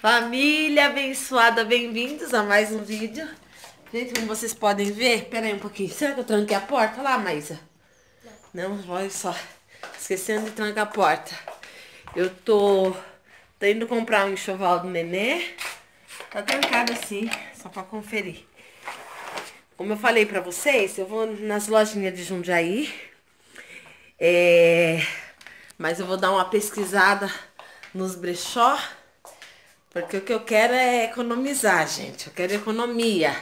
Família abençoada, bem-vindos a mais um vídeo. Gente, como vocês podem ver, pera aí um pouquinho. Será que eu tranquei a porta? Lá, Maísa. Não, olha só. Esquecendo de trancar a porta. Eu tô, tô indo comprar um enxoval do nenê. Tá trancado assim, só pra conferir. Como eu falei pra vocês, eu vou nas lojinhas de Jundiaí. É, mas eu vou dar uma pesquisada nos brechó. Porque o que eu quero é economizar, gente. Eu quero economia.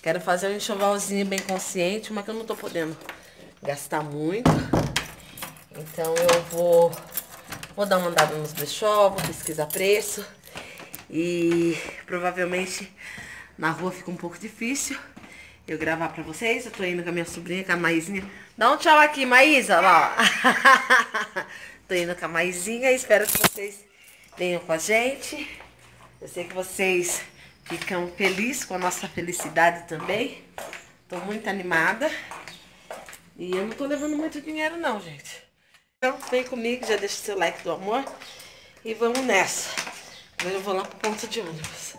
Quero fazer um enxovalzinho bem consciente, mas que eu não tô podendo gastar muito. Então eu vou, vou dar uma andada nos brechó, vou pesquisar preço. E provavelmente na rua fica um pouco difícil eu gravar pra vocês. Eu tô indo com a minha sobrinha, com a Maisinha. Dá um tchau aqui, Maísa, lá, ó. tô indo com a Maisinha, espero que vocês venham com a gente. Eu sei que vocês ficam felizes com a nossa felicidade também. Tô muito animada. E eu não tô levando muito dinheiro não, gente. Então vem comigo, já deixa o seu like do amor. E vamos nessa. Agora eu vou lá pro ponto de ônibus.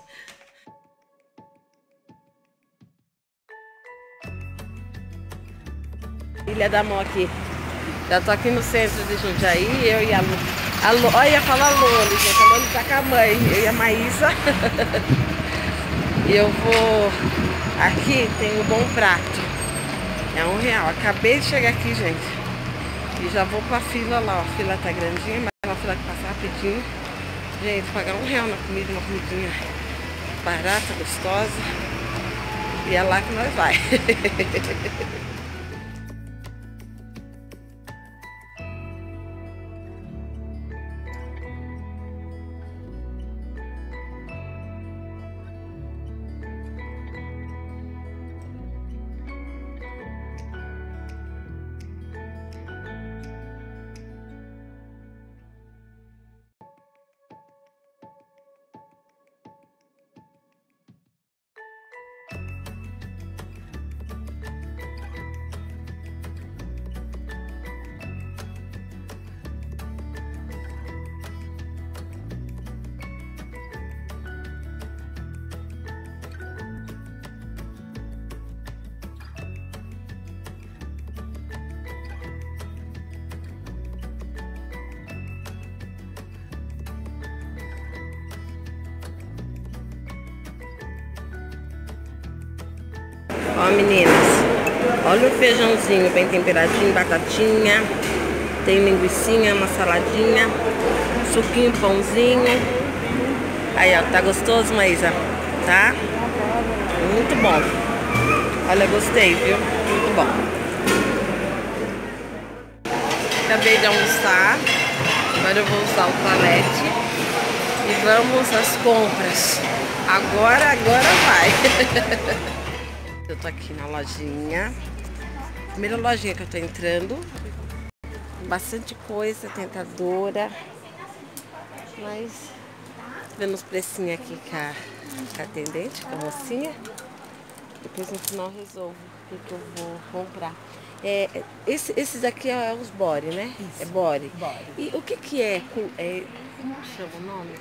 Ilha da Mão aqui. Já tô aqui no centro de Jundiaí, eu e a Lu. A Lu, olha, ia falar Loli, gente. A Loli tá com a mãe. Eu e a Maísa. e eu vou... Aqui tem o Bom Prato. É um real. Acabei de chegar aqui, gente. E já vou pra fila lá, ó. A fila tá grandinha, mas é uma fila que passa rapidinho. Gente, pagar um real na comida, uma comidinha barata, gostosa. E é lá que nós vai. Ó, meninas. Olha o feijãozinho bem temperadinho, batatinha. Tem linguiça, uma saladinha. Suquinho, pãozinho. Aí, ó, tá gostoso, Maísa? Tá? Muito bom. Olha, gostei, viu? Muito bom. Acabei de almoçar. Agora eu vou usar o palete. E vamos às compras. Agora, agora vai. Eu tô aqui na lojinha. Primeira lojinha que eu tô entrando. Bastante coisa tentadora. Mas vendo os precinhos aqui com a, com a atendente, com a mocinha. Depois no final resolvo o que, eu vou comprar. É, esse, esses aqui é os body, né? Isso. É body. E o que que é? é como chama o nome?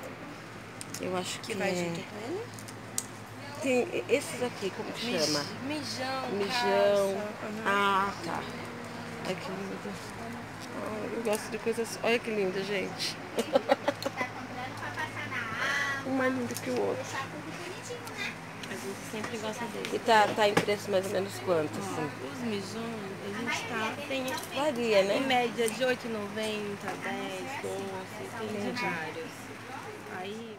Eu acho que, que vai é... junto com ele? Tem esses aqui, como que chama? Mijão. Mijão. Calça, Ah, tá. Olha que lindo. Oh, eu gosto de coisas. Olha que linda, gente. um mais lindo que o outro. A gente sempre gosta dele. E tá, tá em preço mais ou menos quanto, assim? Os mijões, a gente tá. Tem, Varia, né? Em média de 8,90, 10, 12, tem vários. Aí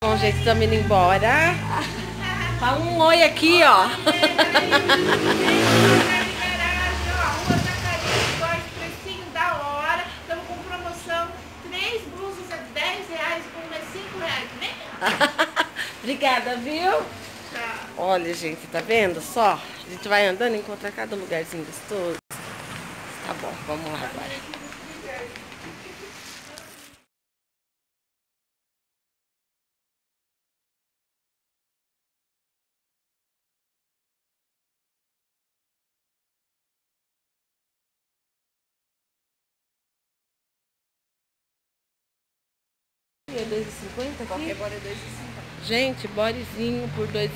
Bom, gente, estamos indo embora. Fala um oi aqui, ó. Estamos com promoção. Três blusas a 10 reais, uma 5 reais. Vem! Obrigada, viu? Olha, gente, tá vendo só? A gente vai andando e encontra cada lugarzinho gostoso. Tá bom, vamos lá agora. 2,50 aqui? Qualquer bora é 2,50. Gente, bodezinho por 2,50.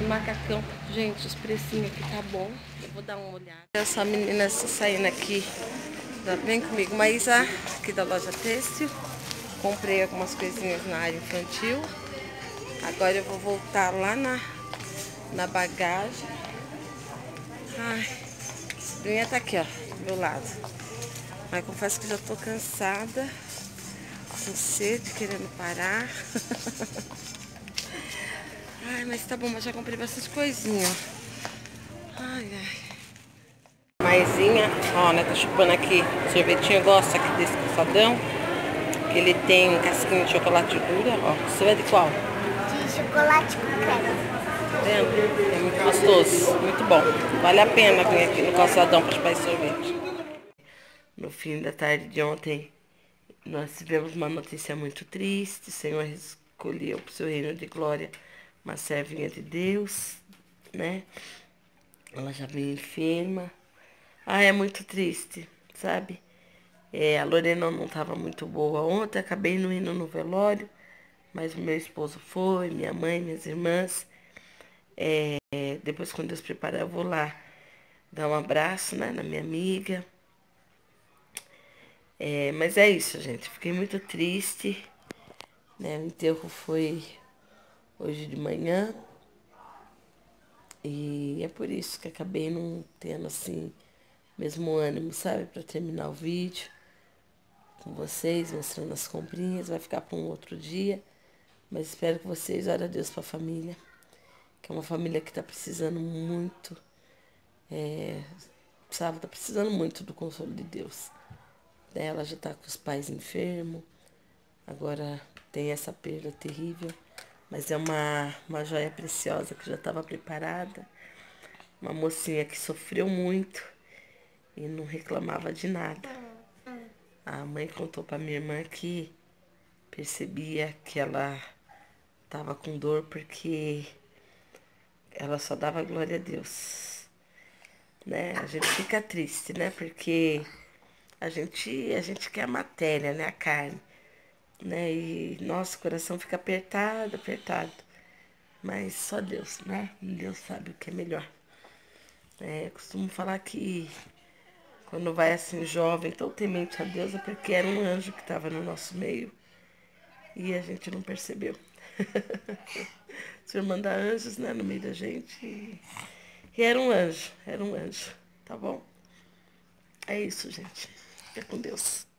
O macacão. Gente, os precinhos aqui tá bom. Eu vou dar uma olhada. Essa menina saindo aqui. Tá bem comigo. Maísa, aqui da loja têxtil. Comprei algumas coisinhas na área infantil. Agora eu vou voltar lá na, na bagagem. Ai, a tá aqui, ó, do meu lado. Mas confesso que já tô cansada com sede, querendo parar. ai, mas tá bom, mas já comprei bastante coisinha. Ai, ai. Maisinha, ó, né, tá chupando aqui sorvetinho. Eu gosto aqui desse calçadão. Ele tem casquinha de chocolate dura, ó. Você vai de qual? De chocolate com creme. Tá vendo? É muito gostoso, muito bom. Vale a pena vir aqui no calçadão para chupar esse sorvete. No fim da tarde de ontem, nós tivemos uma notícia muito triste. O Senhor escolheu para o seu reino de glória uma servinha de Deus, né? Ela já veio enferma. Ah, é muito triste, sabe? É, a Lorena não estava muito boa ontem, acabei não indo no velório, mas meu esposo foi, minha mãe, minhas irmãs. É, depois, quando Deus preparar, eu vou lá dar um abraço né, na minha amiga. É, mas é isso, gente. Fiquei muito triste. Né? O enterro foi hoje de manhã. E é por isso que acabei não tendo assim mesmo ânimo, sabe, para terminar o vídeo com vocês, mostrando as comprinhas. Vai ficar para um outro dia. Mas espero que vocês orem a Deus para a família. Que é uma família que está precisando muito. É, sabe, está precisando muito do consolo de Deus. Ela já está com os pais enfermos. Agora tem essa perda terrível. Mas é uma, uma joia preciosa que já estava preparada. Uma mocinha que sofreu muito e não reclamava de nada. A mãe contou para minha irmã que percebia que ela estava com dor porque ela só dava glória a Deus. Né? A gente fica triste, né? Porque a gente, a gente quer a matéria, né? A carne. Né? E nosso coração fica apertado, apertado. Mas só Deus, né? Deus sabe o que é melhor. É, costumo falar que quando vai assim jovem, tão temente a Deus, é porque era um anjo que estava no nosso meio. E a gente não percebeu. o Senhor manda anjos né, no meio da gente. E, e era um anjo, era um anjo, tá bom? É isso, gente. Fica com Deus.